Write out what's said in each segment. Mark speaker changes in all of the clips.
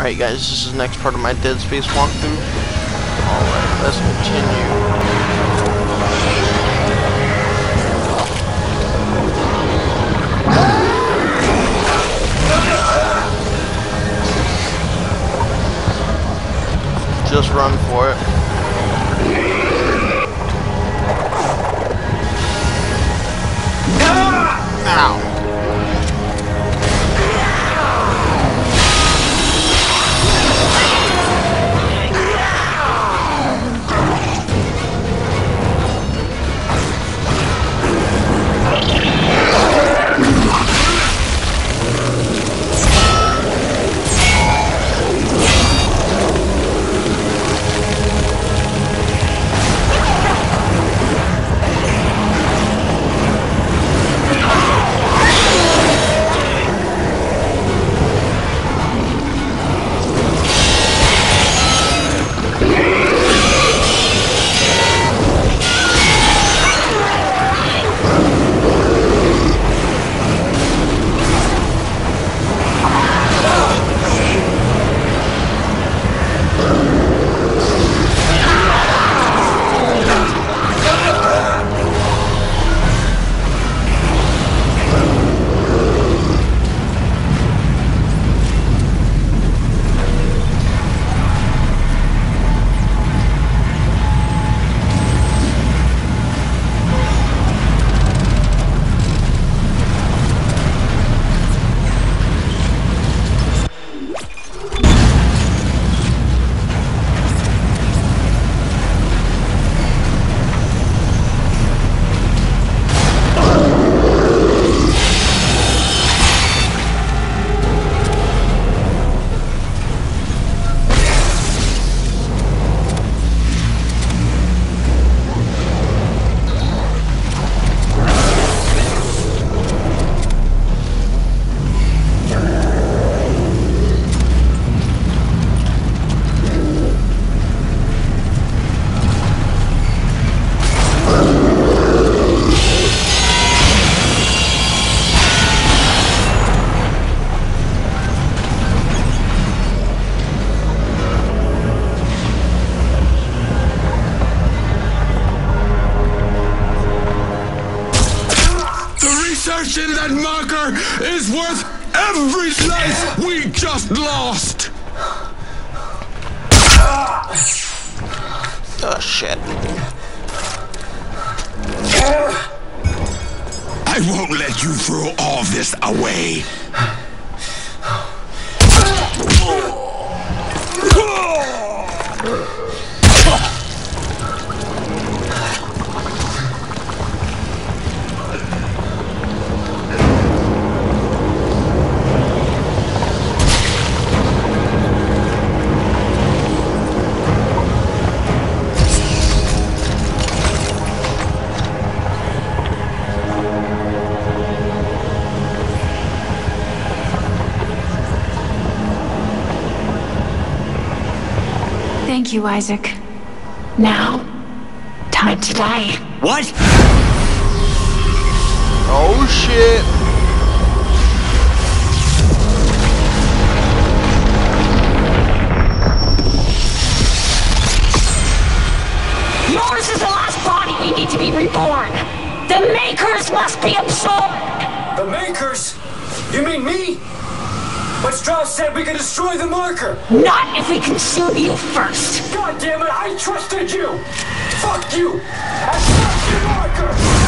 Speaker 1: Alright guys, this is the next part of my Dead Space walkthrough. Alright, let's continue. Just run for it. Ow.
Speaker 2: Every life we just lost.
Speaker 1: Oh shit.
Speaker 2: I won't let you throw all this away.
Speaker 3: Thank you, Isaac. Now, time to die.
Speaker 2: What?
Speaker 1: Oh shit.
Speaker 4: But Stross said we could destroy the marker.
Speaker 3: Not if we consume you first.
Speaker 4: God damn it, I trusted you! Fuck you! And fuck your marker!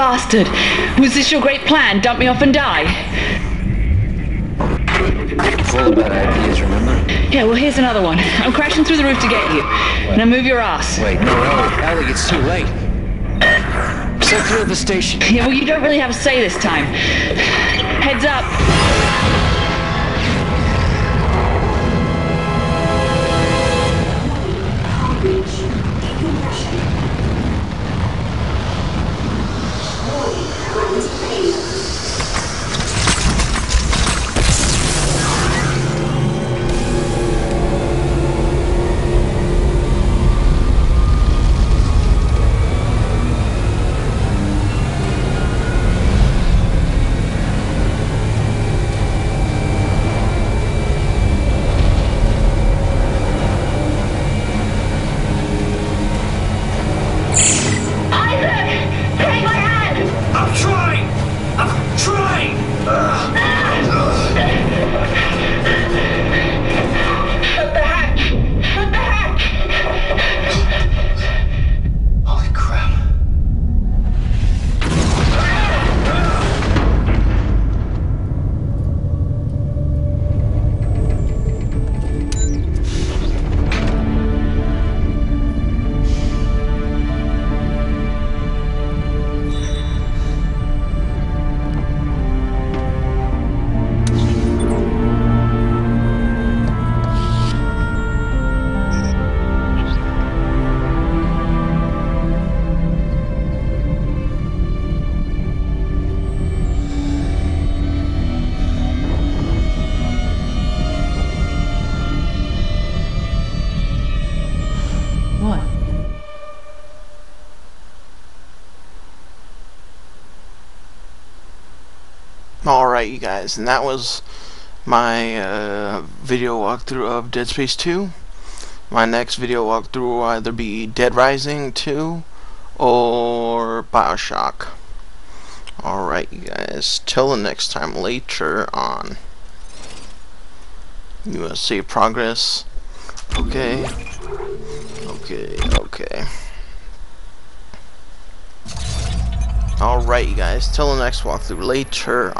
Speaker 5: Bastard! Was this your great plan? Dump me off and die?
Speaker 6: Full of bad ideas, remember?
Speaker 5: Yeah, well, here's another one. I'm crashing through the roof to get you. Now move your ass.
Speaker 6: Wait, no, Ellie. Ellie, it's too late. Set through the station.
Speaker 5: Yeah, well, you don't really have a say this time. Heads up.
Speaker 1: Alright, you guys, and that was my uh, video walkthrough of Dead Space 2. My next video walkthrough will either be Dead Rising 2 or Bioshock. Alright, you guys, till the next time later on. You to save progress? Okay. Okay, okay. Alright, you guys, till the next walkthrough later.